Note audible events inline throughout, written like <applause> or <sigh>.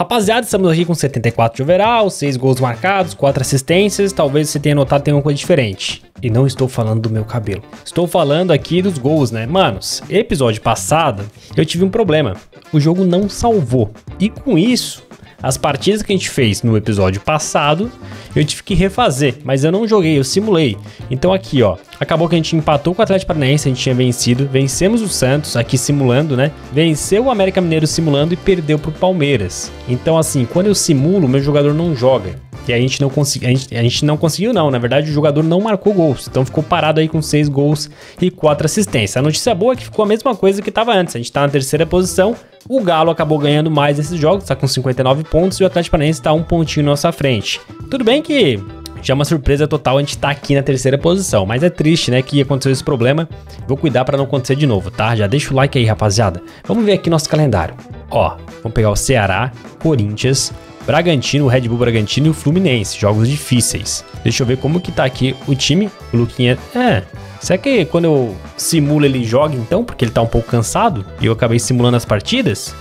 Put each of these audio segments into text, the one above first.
Rapaziada, estamos aqui com 74 de overall, 6 gols marcados, 4 assistências. Talvez você tenha notado tem uma coisa diferente. E não estou falando do meu cabelo. Estou falando aqui dos gols, né? Manos, episódio passado eu tive um problema. O jogo não salvou. E com isso, as partidas que a gente fez no episódio passado, eu tive que refazer, mas eu não joguei, eu simulei. Então aqui, ó, acabou que a gente empatou com o Atlético Paranaense, a gente tinha vencido, vencemos o Santos aqui simulando, né? Venceu o América Mineiro simulando e perdeu pro Palmeiras. Então assim, quando eu simulo, meu jogador não joga. E a gente não conseguiu, a gente, não conseguiu não, na verdade o jogador não marcou gols, então ficou parado aí com 6 gols e 4 assistências. A notícia boa é que ficou a mesma coisa que estava antes, a gente tá na terceira posição, o Galo acabou ganhando mais esses jogos, tá com 59 pontos e o Atlético Paranaense tá um pontinho na nossa frente. Tudo bem que já é uma surpresa total a gente tá aqui na terceira posição, mas é triste, né, que aconteceu esse problema. Vou cuidar para não acontecer de novo, tá? Já deixa o like aí, rapaziada. Vamos ver aqui nosso calendário. Ó, vamos pegar o Ceará, Corinthians, Bragantino, o Red Bull Bragantino e o Fluminense, jogos difíceis. Deixa eu ver como que tá aqui o time. O Luquinha, é, será que quando eu simulo ele joga então, porque ele tá um pouco cansado e eu acabei simulando as partidas?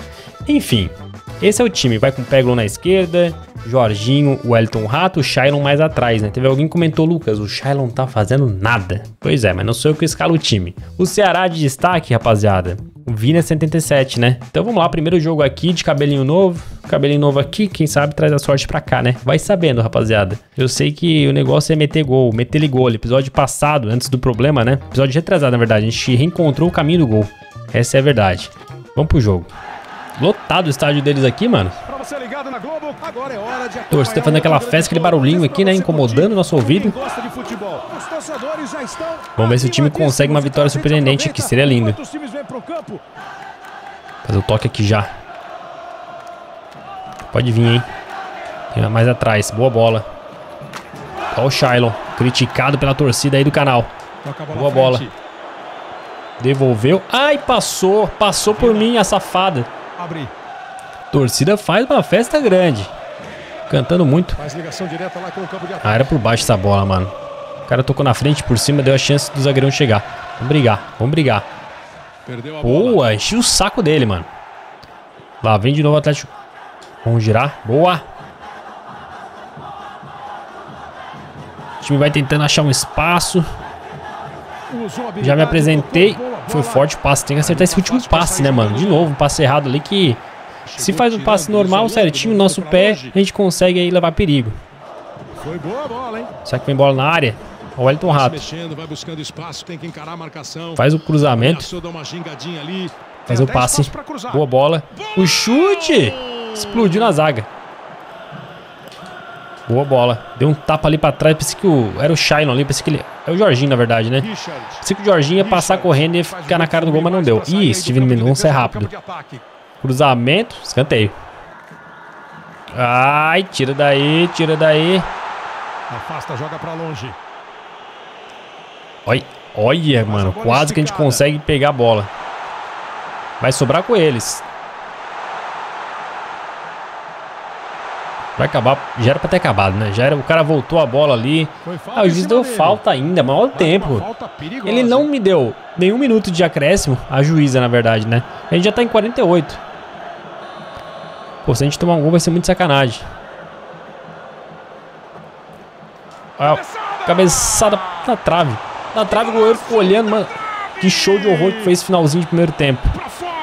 Enfim, esse é o time, vai com Peglo na esquerda, Jorginho, o Wellington Rato, o Shailon mais atrás, né? Teve alguém que comentou, Lucas, o Shailon tá fazendo nada. Pois é, mas não sou eu que escalo o time. O Ceará de destaque, rapaziada, o Vina 77, né? Então vamos lá, primeiro jogo aqui de cabelinho novo. Cabelinho novo aqui, quem sabe traz a sorte pra cá, né? Vai sabendo, rapaziada. Eu sei que o negócio é meter gol, meter gol. Episódio passado, antes do problema, né? Episódio retrasado, na verdade. A gente reencontrou o caminho do gol. Essa é a verdade. Vamos pro jogo. Lotado o estádio deles aqui, mano. É Torcida fazendo aquela festa, aquele barulhinho aqui, né? Incomodando o nosso ouvido. Vamos ver se o time consegue uma vitória surpreendente aqui. Seria lindo. Fazer o toque aqui já. Pode vir, hein? Tem mais atrás. Boa bola. Olha o Shylon. Criticado pela torcida aí do canal. Boa bola. Devolveu. Ai, passou. Passou por mim, a safada. Torcida faz uma festa grande. Cantando muito. Ah, era por baixo essa bola, mano. O cara tocou na frente, por cima, deu a chance do zagueirão chegar. Vamos brigar, vamos brigar. Boa, enchi o saco dele, mano. Lá, vem de novo o Atlético. Vamos girar. Boa. O time vai tentando achar um espaço. Já me apresentei. Foi forte o passe. Tem que acertar esse último passe, né, mano? De novo, um passe errado ali que... Se faz um passe normal, certinho, nosso pé, a gente consegue aí levar perigo. Foi boa a bola, hein? Será que vem bola na área? O Wellington Rato. Faz o cruzamento. Faz o passe. Boa bola. O chute! Explodiu na zaga. Boa bola. Deu um tapa ali pra trás. Pensei que o... Era o Shylon ali. Pensei que ele... É o Jorginho, na verdade, né? Pensei que o Jorginho ia passar correndo e ia ficar na cara do gol, mas não deu. Ih, Steven Mendonça é rápido. Cruzamento. Escanteio. Ai, tira daí, tira daí. Afasta, joga pra longe. Olha, olha, mano. Quase que a gente consegue pegar a bola. Vai sobrar com eles. Vai acabar. Já era pra ter acabado, né? Já era. O cara voltou a bola ali. Ah, o juiz deu falta ainda, maior tempo. Ele não me deu nenhum minuto de acréscimo. A juíza, na verdade, né? A gente já tá em 48. Pô, se a gente tomar um gol vai ser muito sacanagem. Ah, cabeçada na trave. Na trave o goleiro ficou olhando, mano. Que show de horror que foi esse finalzinho de primeiro tempo.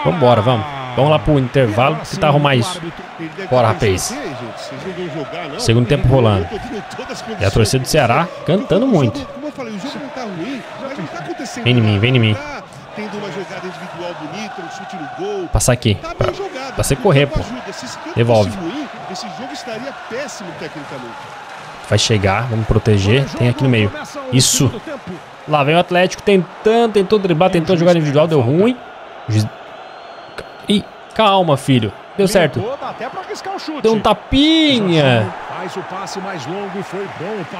Vambora, vamos. Vamos lá pro intervalo tentar arrumar isso. Bora, rapaz. Segundo tempo rolando. E a torcida do Ceará cantando muito. Vem em mim, vem em mim. Passar aqui. Pra, pra você correr, pô. Devolve. Vai chegar, vamos proteger. Tem aqui no meio. Isso. Lá vem o Atlético tentando, tentou driblar, tentou jogar individual, deu ruim. Ih, calma, filho. Deu certo. Deu um tapinha.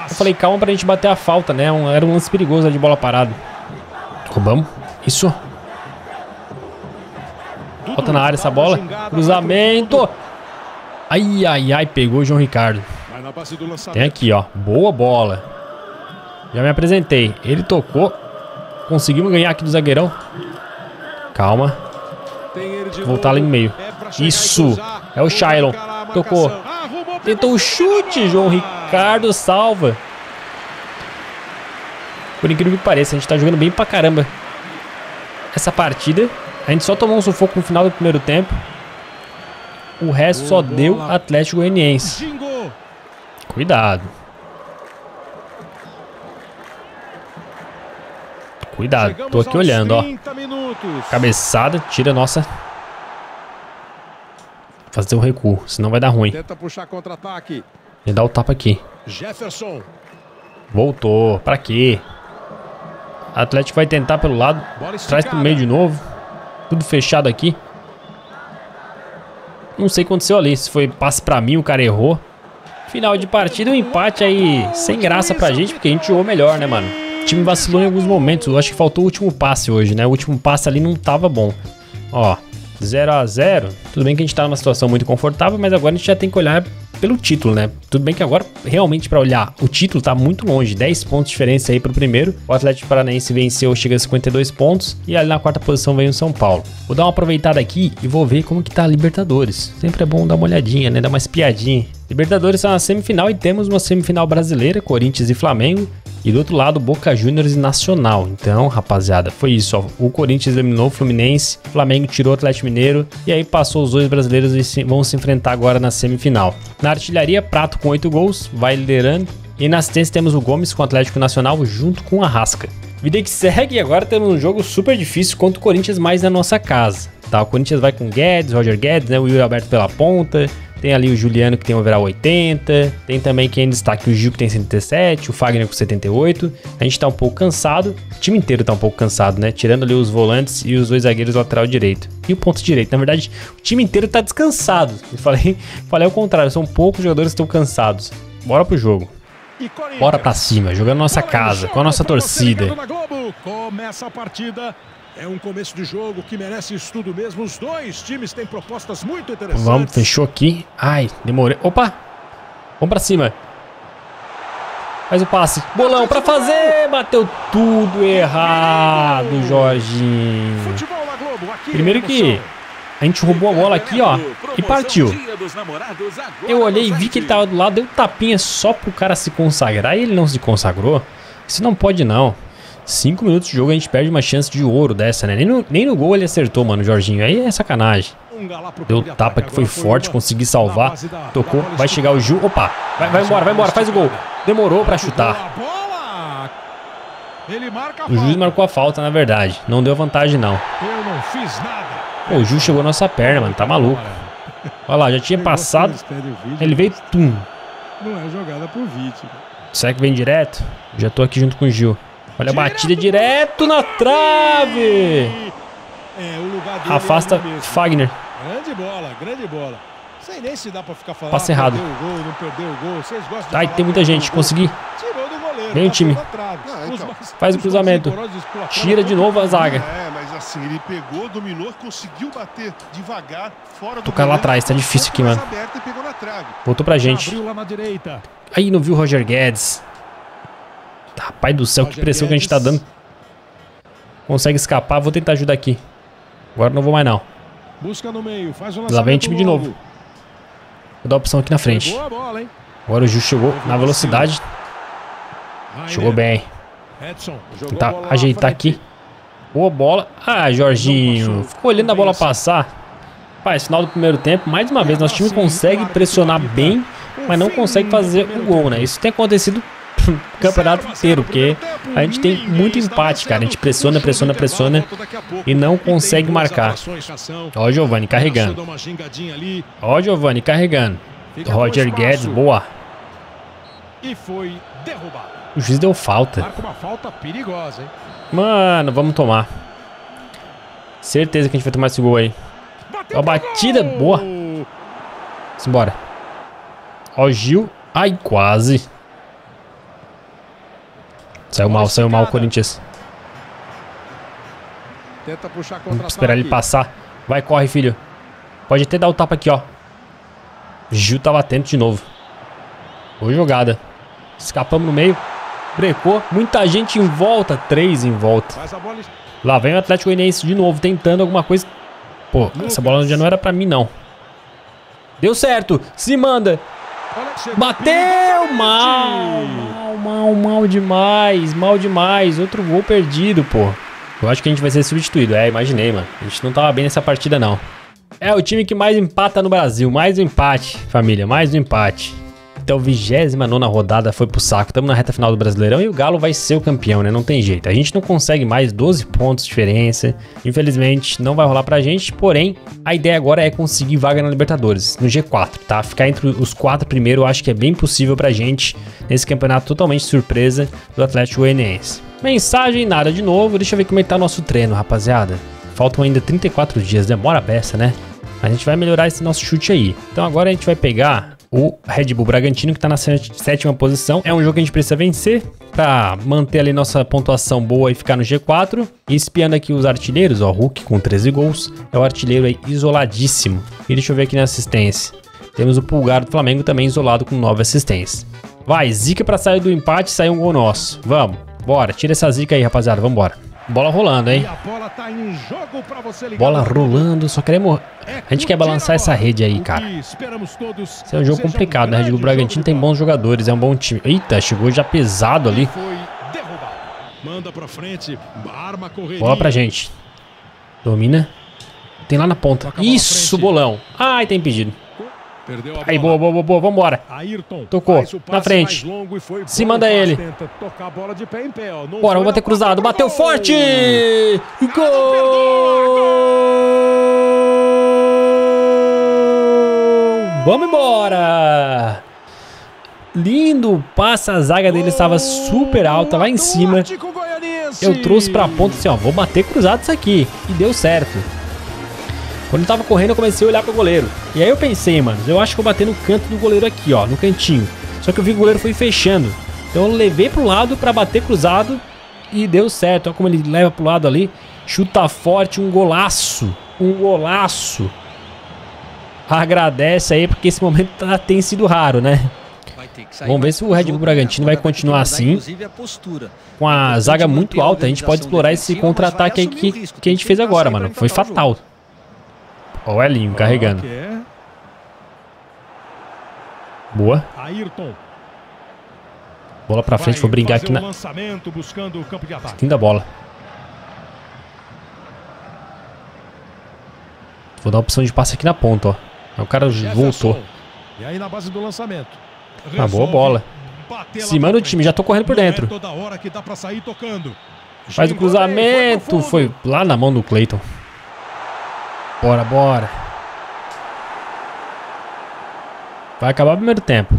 Eu falei, calma pra gente bater a falta, né? era um lance perigoso de bola parada. Roubamos. Isso. Bota na área essa bola. Cruzamento. Ai, ai, ai. Pegou o João Ricardo. Tem aqui, ó. Boa bola. Já me apresentei. Ele tocou. Conseguimos ganhar aqui do zagueirão. Calma. Voltar ali no meio. Isso. É o Shylon. Tocou. Tentou o chute. João Ricardo salva. Por incrível que pareça, a gente tá jogando bem pra caramba essa partida. A gente só tomou um sufoco no final do primeiro tempo. O resto só deu Atlético Goianiense. Cuidado. Cuidado, tô aqui olhando, ó. Cabeçada, tira nossa. Fazer um recuo, senão vai dar ruim. Tenta puxar contra-ataque. E dá o tapa aqui. Jefferson. Voltou. Pra quê? Atlético vai tentar pelo lado. Traz pro meio de novo. Tudo fechado aqui. Não sei o que aconteceu ali. Se foi passe pra mim, o cara errou. Final de partida, um empate aí sem graça pra gente, porque a gente jogou melhor, né, mano? Time vacilou em alguns momentos. Eu acho que faltou o último passe hoje, né? O último passe ali não tava bom. Ó, 0 a 0 Tudo bem que a gente tá numa situação muito confortável, mas agora a gente já tem que olhar pelo título, né? Tudo bem que agora, realmente, para olhar, o título tá muito longe, 10 pontos de diferença aí pro primeiro. O Atlético Paranaense venceu, chega a 52 pontos, e ali na quarta posição vem o São Paulo. Vou dar uma aproveitada aqui e vou ver como que tá a Libertadores. Sempre é bom dar uma olhadinha, né? Dar uma espiadinha. Libertadores está na semifinal e temos uma semifinal brasileira, Corinthians e Flamengo. E do outro lado, Boca Juniors e Nacional. Então, rapaziada, foi isso. Ó. O Corinthians eliminou o Fluminense, o Flamengo tirou o Atlético Mineiro. E aí passou os dois brasileiros e vão se enfrentar agora na semifinal. Na artilharia, Prato com 8 gols, vai liderando. E na assistência temos o Gomes com o Atlético Nacional junto com a Rasca. Vida que segue, agora temos um jogo super difícil contra o Corinthians mais na nossa casa. Tá, o Corinthians vai com Guedes, Roger Guedes, né, o Will Alberto pela ponta, tem ali o Juliano que tem overall 80. Tem também quem destaque o Gil que tem 107, o Fagner com 78. A gente tá um pouco cansado. O time inteiro tá um pouco cansado, né? Tirando ali os volantes e os dois zagueiros lateral direito. E o ponto direito. Na verdade, o time inteiro tá descansado. Eu falei, <laughs> falei ao contrário, são poucos jogadores que estão cansados. Bora pro jogo. Bora pra cima, jogando nossa casa, com a nossa torcida. Começa a partida é um começo de jogo que merece estudo mesmo. Os dois times têm propostas muito interessantes. Vamos, fechou aqui. Ai, demorei. Opa! Vamos pra cima. Faz o passe. Bolão pra fazer. Bateu tudo errado, Jorginho. Primeiro que a gente roubou a bola aqui, ó, e partiu. Eu olhei e vi que ele tava do lado, deu tapinha só pro cara se consagrar e ele não se consagrou. Isso não pode não. Cinco minutos de jogo a gente perde uma chance de ouro dessa, né? Nem no, nem no gol ele acertou, mano, Jorginho. Aí é sacanagem. Deu tapa que foi forte, consegui salvar. Tocou, vai chegar o Ju. Opa, vai, vai embora, vai embora, faz o gol. Demorou pra chutar. O juiz marcou a falta, na verdade. Não deu vantagem, não. Pô, o Ju chegou na nossa perna, mano. Tá maluco. Olha lá, já tinha passado. Ele veio, tum. Não é jogada por vítima. Será que vem direto? Já tô aqui junto com o Gil. Olha a batida direto na trave. É, Afasta Fagner. Grande bola, grande bola. Sei nem se dá pra ficar falando. Passe errado. Gol, não perdeu o gol. Vocês gostam tá, tem muita gente. Consegui. Tirou do goleiro. Vem o time. Não, então, Faz o cruzamento. Tira de novo a zaga. É, mas assim, ele pegou, dominou, conseguiu bater devagar, fora do Tocar lá atrás, tá difícil aqui, mano. Voltou pra gente. Aí não viu o Roger Guedes. Rapaz do céu, que pressão que a gente tá dando. Consegue escapar, vou tentar ajudar aqui. Agora não vou mais não. Busca no meio, faz o Lá vem o time de novo. Vou dar a opção aqui na frente. Agora o Ju chegou na velocidade. Chegou bem. Tentar ajeitar aqui. Boa bola. Ah, Jorginho. Ficou olhando a bola passar. Pai, final do primeiro tempo, mais uma vez, nosso time consegue pressionar bem, mas não consegue fazer o gol, né? Isso tem acontecido <laughs> campeonato inteiro, porque a gente tem muito empate, cara. A gente pressiona, pressiona, pressiona e não consegue marcar. Ó Giovanni carregando. Ó Giovanni carregando. Roger Guedes, boa. O juiz deu falta. Mano, vamos tomar. Certeza que a gente vai tomar esse gol aí. Ó batida, boa. Simbora. Ó Gil. Ai, quase. Saiu mal, saiu mal o Corinthians. Tenta puxar contra Vamos esperar ele passar. Vai, corre, filho. Pode até dar o tapa aqui, ó. Gil tava atento de novo. Boa jogada. Escapamos no meio. Brecou. Muita gente em volta. Três em volta. Lá vem o Atlético Goianiense de novo, tentando alguma coisa. Pô, essa bola já não era pra mim, não. Deu certo. Se manda. Bateu! Mal, mal, mal, demais. Mal demais. Outro gol perdido, pô. Eu acho que a gente vai ser substituído. É, imaginei, mano. A gente não tava bem nessa partida, não. É o time que mais empata no Brasil. Mais um empate, família. Mais um empate. Então, 29 rodada foi pro saco. Estamos na reta final do Brasileirão e o Galo vai ser o campeão, né? Não tem jeito. A gente não consegue mais 12 pontos de diferença. Infelizmente, não vai rolar pra gente. Porém, a ideia agora é conseguir vaga na Libertadores, no G4, tá? Ficar entre os quatro primeiros eu acho que é bem possível pra gente nesse campeonato totalmente surpresa do Atlético Goianiense. Mensagem, nada de novo. Deixa eu ver como é que tá nosso treino, rapaziada. Faltam ainda 34 dias, demora a beça, né? A gente vai melhorar esse nosso chute aí. Então agora a gente vai pegar o Red Bull Bragantino, que está na sétima posição. É um jogo que a gente precisa vencer para manter ali nossa pontuação boa e ficar no G4. E espiando aqui os artilheiros, ó, Hulk com 13 gols, é o artilheiro aí isoladíssimo. E deixa eu ver aqui na assistência. Temos o Pulgar do Flamengo também isolado com 9 assistências. Vai, zica para sair do empate e sair um gol nosso. Vamos, bora, tira essa zica aí, rapaziada, vamos embora. Bola rolando, hein? Bola, tá bola rolando, só queremos... A gente quer balançar essa rede aí, cara. Esse é um jogo complicado, né? Red Bull Bragantino tem bons jogadores, é um bom time. Eita, chegou já pesado ali. Bola pra gente. Domina. Tem lá na ponta. Isso, bolão. Ai, tem impedido. Aí, boa, boa, boa, boa, vambora. Tocou, na frente. Se manda ele. Bora, vamos bater cruzado. Bateu forte! Gol! Vamos embora! Lindo, passa a zaga dele estava super alta lá em cima. Eu trouxe pra ponta assim, ó, vou bater cruzado isso aqui. E deu certo. Quando eu tava correndo, eu comecei a olhar pro goleiro. E aí eu pensei, mano, eu acho que eu bati no canto do goleiro aqui, ó, no cantinho. Só que eu vi que o goleiro foi fechando. Então eu levei pro lado pra bater cruzado e deu certo. Olha como ele leva pro lado ali. Chuta forte, um golaço. Um golaço. Agradece aí, porque esse momento tá, tem sido raro, né? Vamos ver se o Red Bull Bragantino vai continuar assim. Com a zaga muito alta, a gente pode explorar esse contra-ataque que, que a gente fez agora, mano. Foi fatal. Ó o Elinho carregando. Boa. Bola pra frente, vou brincar aqui na... Fim da bola. Vou dar a opção de passe aqui na ponta, ó. Aí o cara voltou. E aí na base do lançamento. Ah, boa bola. Cima do time, já tô correndo por dentro. Faz o cruzamento. Foi lá na mão do Clayton. Bora, bora. Vai acabar o primeiro tempo.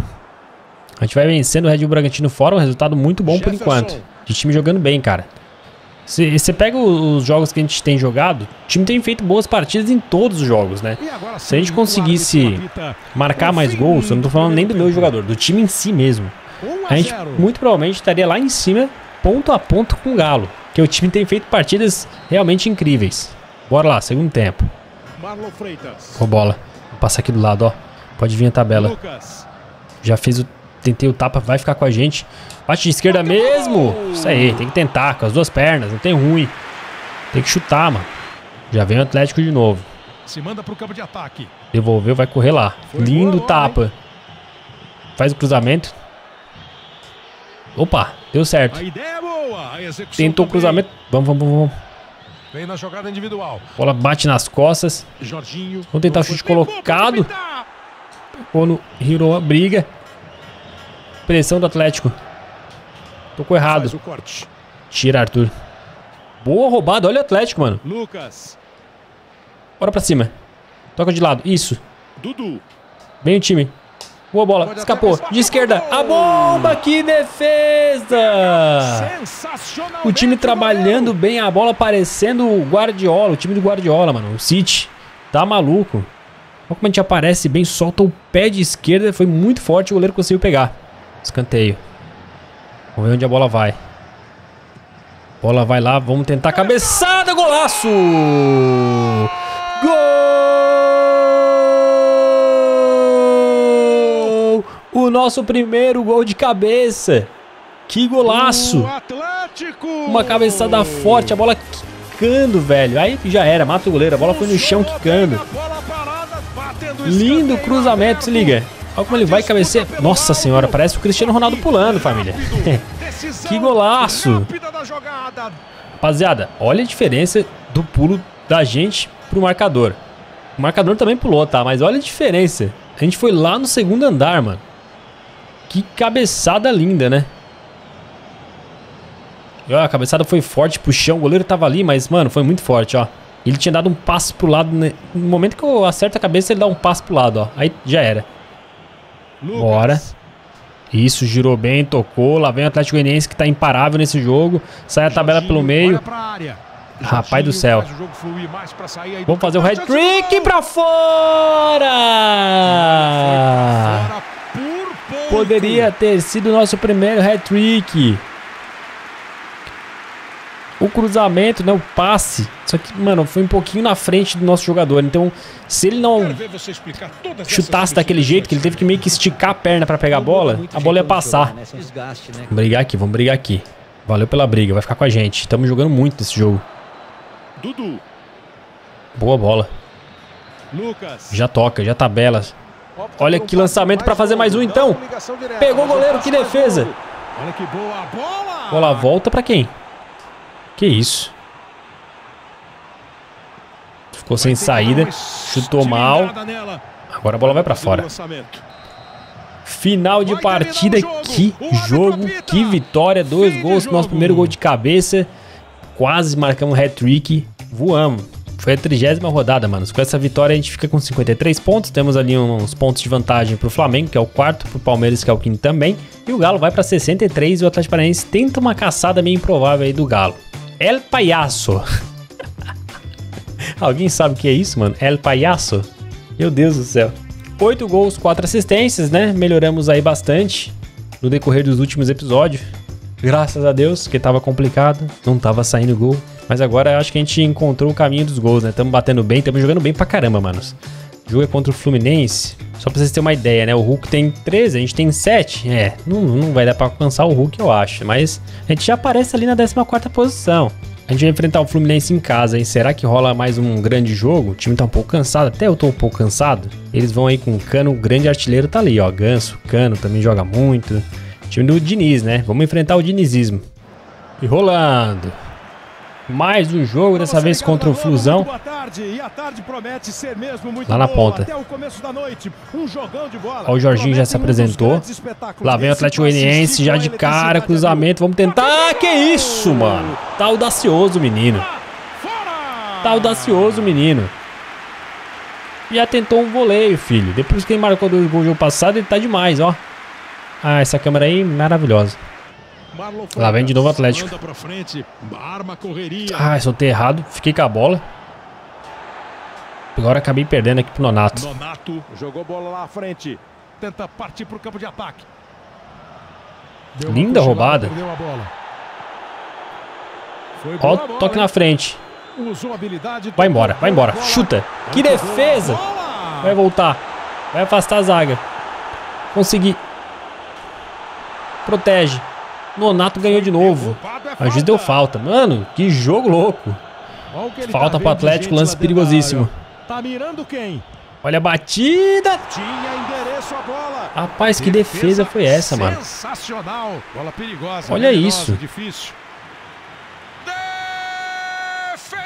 A gente vai vencendo o Red Bull Bragantino fora, um resultado muito bom por enquanto. De time jogando bem, cara. Você pega os jogos que a gente tem jogado, o time tem feito boas partidas em todos os jogos, né? Se a gente conseguisse marcar mais gols, eu não tô falando nem do meu jogador, do time em si mesmo. A gente muito provavelmente estaria lá em cima, ponto a ponto com o Galo. Que o time tem feito partidas realmente incríveis. Bora lá, segundo tempo. Marlon Freitas. Boa bola. Vou passar aqui do lado, ó. Pode vir a tabela. Lucas. Já fez o... Tentei o tapa, vai ficar com a gente. Bate de esquerda mesmo. Isso aí, tem que tentar com as duas pernas, não tem ruim. Tem que chutar, mano. Já vem o Atlético de novo. Se manda pro campo de ataque. Devolveu, vai correr lá. Foi Lindo boa, tapa. Faz o cruzamento. Opa, deu certo. É Tentou o cruzamento. Vamos, vamos, vamos. Vem na jogada individual. Bola bate nas costas. Jorginho. Vamos tentar o chute colocado. Tocou no Hiro, briga. Pressão do Atlético. Tocou errado. Tira, Arthur. Boa roubada. Olha o Atlético, mano. Lucas. Bora pra cima. Toca de lado. Isso. Dudu. Vem o time. Boa bola, escapou. De esquerda, a bomba, que defesa! O time trabalhando bem, a bola parecendo o Guardiola, o time do Guardiola, mano. O City. Tá maluco. Olha como a gente aparece bem, solta o pé de esquerda, foi muito forte, o goleiro conseguiu pegar. Escanteio. Vamos ver onde a bola vai. Bola vai lá, vamos tentar cabeçada, golaço! Gol! O nosso primeiro gol de cabeça. Que golaço! Uma cabeçada forte, a bola quicando, velho. Aí já era, mata o goleiro, a bola foi no chão quicando. Lindo cruzamento, se liga. Olha como ele vai cabecear. Nossa senhora, parece o Cristiano Ronaldo pulando, família. <laughs> que golaço. Rapaziada, olha a diferença do pulo da gente pro marcador. O marcador também pulou, tá? Mas olha a diferença. A gente foi lá no segundo andar, mano. Que cabeçada linda, né? E, ó, a cabeçada foi forte pro chão. O goleiro tava ali, mas, mano, foi muito forte, ó. Ele tinha dado um passo pro lado. Né? No momento que eu acerto a cabeça, ele dá um passo pro lado, ó. Aí já era. Lucas. Bora. Isso, girou bem, tocou. Lá vem o Atlético Goianiense que tá imparável nesse jogo. Sai a tabela pelo meio. Rapaz do céu. Vamos fazer o hat-trick pra fora! Poderia ter sido o nosso primeiro hat-trick. O cruzamento, né, o passe. Só que, mano, foi um pouquinho na frente do nosso jogador. Então, se ele não chutasse daquele jeito, que ele teve que meio que esticar a perna pra pegar a bola, a bola ia passar. Né? Vamos brigar aqui, vamos brigar aqui. Valeu pela briga, vai ficar com a gente. Estamos jogando muito nesse jogo. Dudu. Boa bola. Lucas. Já toca, já tabela. Olha que lançamento para fazer mais um então. Pegou o goleiro, que defesa. Olha que boa bola. Bola volta para quem? Que isso? Ficou sem saída, chutou mal. Agora a bola vai para fora. Final de partida, que jogo, que vitória, dois gols, nosso primeiro gol de cabeça quase marcamos um hat-trick, voamos. Foi a trigésima rodada, manos. Com essa vitória a gente fica com 53 pontos. Temos ali uns pontos de vantagem pro Flamengo, que é o quarto, pro Palmeiras, que é o quinto também. E o Galo vai para 63 e o Atlético Paranaense tenta uma caçada meio improvável aí do Galo. El Payaso. <laughs> Alguém sabe o que é isso, mano? El Payaso? Meu Deus do céu. 8 gols, 4 assistências, né? Melhoramos aí bastante no decorrer dos últimos episódios. Graças a Deus, que tava complicado, não tava saindo gol. Mas agora acho que a gente encontrou o caminho dos gols, né? Tamo batendo bem, tamo jogando bem pra caramba, manos. Jogo é contra o Fluminense. Só pra vocês terem uma ideia, né? O Hulk tem 13, a gente tem 7. É, não, não vai dar pra alcançar o Hulk, eu acho. Mas a gente já aparece ali na 14 posição. A gente vai enfrentar o Fluminense em casa, hein? Será que rola mais um grande jogo? O time tá um pouco cansado, até eu tô um pouco cansado. Eles vão aí com o Cano, o grande artilheiro tá ali, ó. Ganso, Cano também joga muito. Time do Diniz, né? Vamos enfrentar o dinizismo. E rolando. Mais um jogo, dessa vez contra o Flusão. Lá na ponta. Ó, o Jorginho já se apresentou. Lá vem o Atlético Goianiense, já de cara, cruzamento. Vamos tentar. Ah, que isso, mano. Tá audacioso, menino. Tá audacioso, menino. Já tentou um voleio, filho. Depois que ele marcou dois gols no jogo passado, ele tá demais, ó. Ah, essa câmera aí, maravilhosa. Lá vem de novo o Atlético. Ah, soltei errado. Fiquei com a bola. Agora acabei perdendo aqui pro Nonato. Nonato jogou bola lá à frente. Tenta partir pro campo de ataque. Linda roubada. Ó, o toque na frente. Vai embora, vai embora. Chuta. Que defesa. Vai voltar. Vai afastar a zaga. Consegui. Protege. Nonato ganhou de novo. A juiz deu falta. Mano, que jogo louco. Falta tá pro Atlético, lance perigosíssimo. Tá mirando quem? Olha a batida. A. Rapaz, que defesa foi essa, mano? Perigosa. Olha isso. Difícil.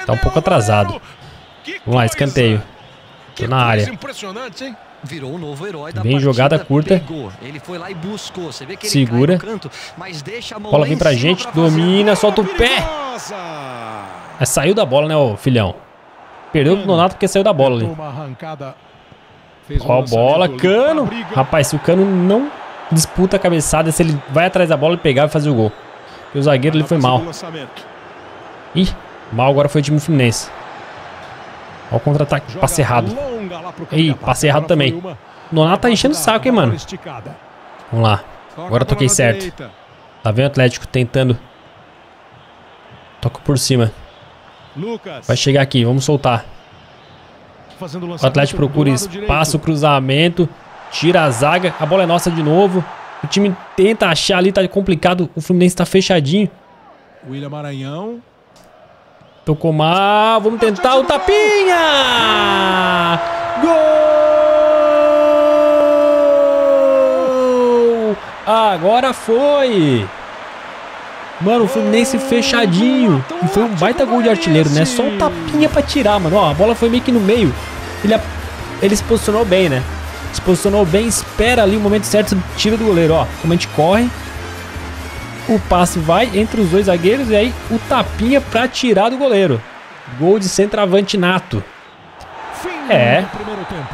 Tá um pouco atrasado. Vamos lá, escanteio. Tô na área. Impressionante, hein? Virou um novo herói da Vem jogada curta. Pegou. Ele foi lá e buscou. Você vê que Segura. Canto, mas deixa a mão bola vem pra gente, pra domina, solta o pé. É, saiu da bola, né, ô filhão? Perdeu o Donato porque saiu da bola ali. Ó a bola, Cano. Rapaz, se o Cano não disputa a cabeçada, se ele vai atrás da bola e pegar, vai fazer o gol. E o zagueiro ele foi mal. Ih, mal agora foi o time Fluminense. Olha o contra-ataque, passe errado. Ih, passe errado também. Nonato tá enchendo o saco, hein, mano. Vamos lá. Agora toquei certo. Lá vem o Atlético tentando. Toca por cima. Vai chegar aqui, vamos soltar. O Atlético procura espaço, cruzamento. Tira a zaga. A bola é nossa de novo. O time tenta achar ali, tá complicado. O Fluminense tá fechadinho. William Maranhão. Tocou mal. Vamos tentar o tapinha. Gol! Agora foi! Mano, o Fluminense fechadinho. E foi um baita gol de artilheiro, né? Só um tapinha pra tirar, mano. Ó, a bola foi meio que no meio. Ele, ele se posicionou bem, né? Se posicionou bem, espera ali o momento certo, tira do goleiro. Ó, como a gente corre. O passe vai entre os dois zagueiros e aí o tapinha pra tirar do goleiro. Gol de centroavante nato. É.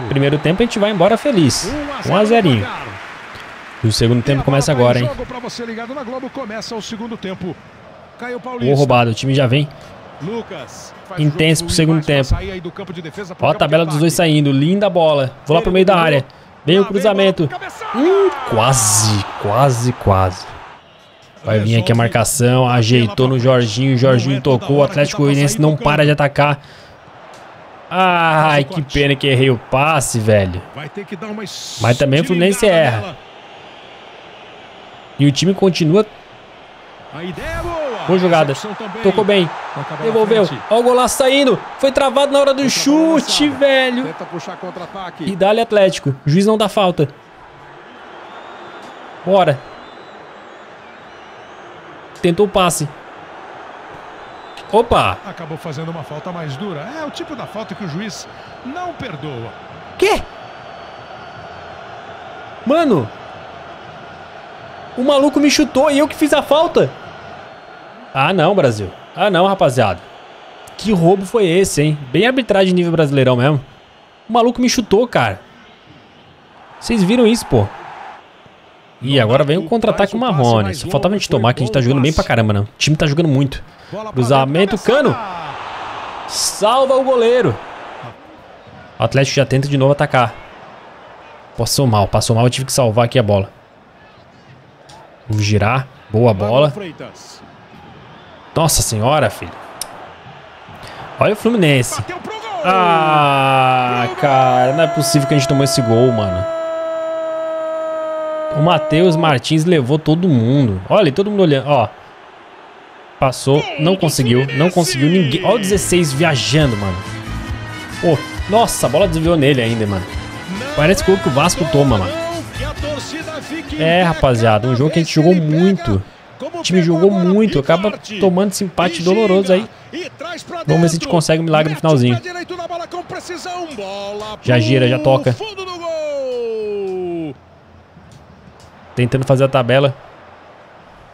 Primeiro tempo a gente vai embora feliz. 1 a 0 E o segundo tempo começa agora, hein? Gol roubado, o time já vem intenso pro segundo tempo. Ó a tabela dos dois saindo, linda bola. Vou lá pro meio da área. Vem o cruzamento. Hum, quase, quase, quase. Vai vir aqui a marcação, ajeitou no Jorginho, o Jorginho tocou, o Atlético Goianiense não para de atacar. Ai, que pena que errei o passe, velho. Mas também o Fluminense erra. E o time continua. Boa jogada. Tocou bem. Devolveu. Olha o golaço saindo. Foi travado na hora do chute, velho. E dá-lhe Atlético. O juiz não dá falta. Bora. Tentou o passe. Opa! Acabou fazendo uma falta mais dura. É o tipo da falta que o juiz não perdoa. Quê? Mano! O maluco me chutou e eu que fiz a falta. Ah, não, Brasil. Ah, não, rapaziada. Que roubo foi esse, hein? Bem arbitragem nível brasileirão mesmo. O maluco me chutou, cara. Vocês viram isso, pô? E agora vem o contra-ataque Marrone. Só faltava a gente tomar, que a gente tá jogando bem pra caramba, não. O time tá jogando muito. Cruzamento, cano. Salva o goleiro. O Atlético já tenta de novo atacar. Passou mal, passou mal. Eu tive que salvar aqui a bola. Vamos girar. Boa bola. Nossa senhora, filho. Olha o Fluminense. Ah, cara. Não é possível que a gente tomou esse gol, mano. O Matheus Martins levou todo mundo. Olha, todo mundo olhando. Ó. Passou, não conseguiu, não conseguiu ninguém. Olha o 16 viajando, mano. Pô, nossa, a bola desviou nele ainda, mano. Parece que o Vasco toma, mano. É, rapaziada, um jogo que a gente jogou muito. O time jogou muito, acaba tomando esse empate doloroso aí. Vamos ver se a gente consegue um milagre no finalzinho. Já gira, já toca. Tentando fazer a tabela.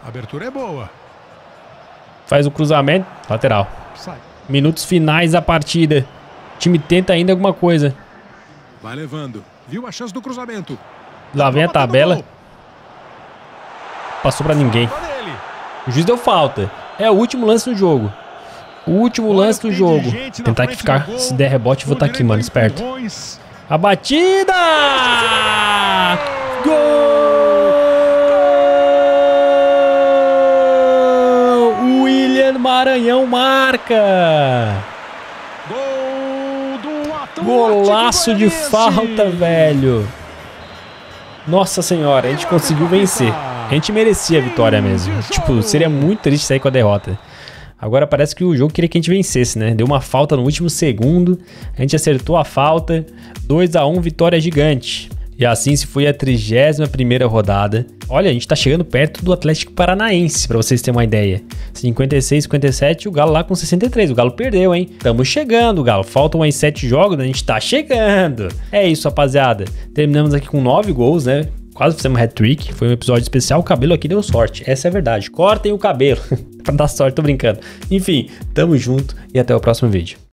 A abertura é boa. Faz o cruzamento. Lateral. Sai. Minutos finais da partida. O time tenta ainda alguma coisa. Vai levando. Viu a chance do cruzamento. Lá vem a tabela. Passou pra ninguém. O juiz deu falta. É o último lance do jogo. O último lance do jogo. Tentar que ficar. Se der rebote, vou estar tá aqui, mano. Esperto. A batida! Gol! Maranhão marca. Gol Golaço de falta, velho. Nossa senhora, a gente conseguiu vencer. A gente merecia a vitória mesmo. Tipo, seria muito triste sair com a derrota. Agora parece que o jogo queria que a gente vencesse, né? Deu uma falta no último segundo, a gente acertou a falta. 2 a 1 vitória gigante. E assim se foi a 31ª rodada. Olha, a gente tá chegando perto do Atlético Paranaense, para vocês terem uma ideia. 56, 57, o Galo lá com 63. O Galo perdeu, hein? Tamo chegando, Galo. Faltam mais 7 jogos, a gente tá chegando. É isso, rapaziada. Terminamos aqui com 9 gols, né? Quase fizemos hat-trick. Foi um episódio especial. O cabelo aqui deu sorte. Essa é a verdade. Cortem o cabelo. <laughs> pra dar sorte, tô brincando. Enfim, tamo junto e até o próximo vídeo.